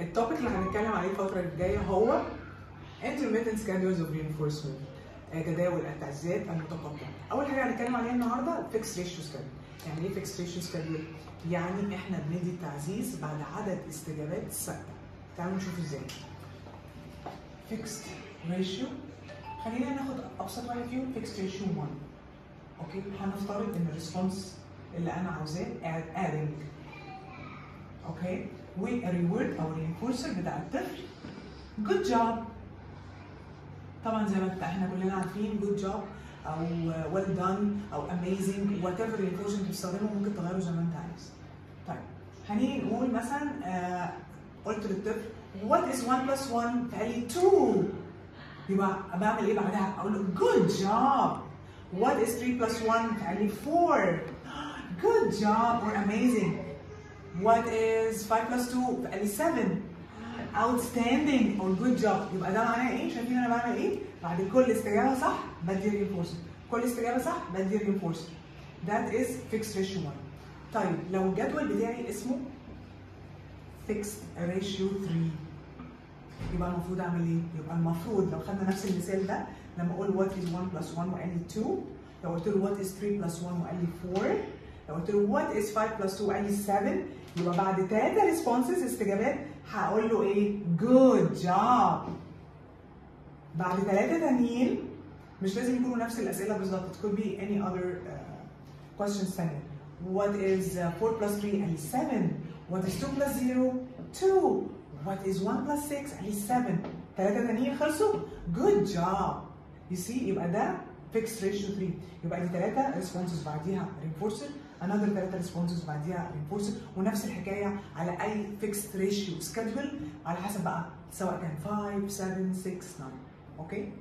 ال topic اللي هنتكلم عليه الفترة الجاية هو intermittent schedules of reinforcement آه، جداول التعزيزات المتقطعة. أول حاجة هنتكلم عليها النهاردة fixed ratio schedule. يعني إيه fixed ratio schedule؟ يعني إحنا بندي التعزيز بعد عدد استجابات ثابتة. تعالوا نشوف إزاي. fixed ratio خلينا ناخد أبسط واحد فيهم fixed ratio 1. أوكي؟ هنفترض إن ال response اللي أنا عاوزاه add- adding. أوكي؟ وال reward أو ال reinforcer بتاع الطفل. Good job. طبعا زي ما إحنا كلنا عارفين good job أو well done أو amazing. Whatever reinforcement بتستخدمه ممكن تغيره زي ما انت عايز. طيب هنيجي نقول مثلا آه قلت للطفل what is 1 plus 1 فقال لي 2 يبقى بعمل إيه بعدها؟ أقول له good job. What is 3 plus 1 فقال لي 4 good job. Or amazing. What is 5 plus 2 فقال لي 7 outstanding. Or good job. يبقى ده معناه إيه؟ شايفين أنا بعمل إيه؟ بعد كل استجابة صح؟ بدي reinforcer كل استجابة صح؟ بدي reinforcer that is fixed ratio 1 طيب لو الجدول بتاعي اسمه fixed ratio 3 يبقى المفروض أعمل إيه؟ يبقى المفروض لو خدنا نفس المثال ده لما أقول what is 1 plus 1 وقال لي 2 لو قلت له what is 3 plus 1 وقال لي 4 لو قلت له what is 5 plus 2 وقال لي 7 يبقى بعد ثلاثة ريسبونسز استجابات هقول له إيه؟ good job. بعد ثلاثة تانيين مش لازم يكونوا نفس الأسئلة بالظبط it could be any other uh, questions ثانية what is uh, 4 plus 3 قال لي 7 what is 2 plus 0 2 what is 1 plus 6 قال لي 7 ثلاثة تانيين خلصوا good job. You see يبقى ده fixed ratio 3 يبقى دي ثلاثة responses بعديها reinforcer another ثلاثة responses بعديها reinforcer ونفس الحكاية على أي fixed ratio schedule على حسب بقى سواء كان 5 7 6 9 أوكي?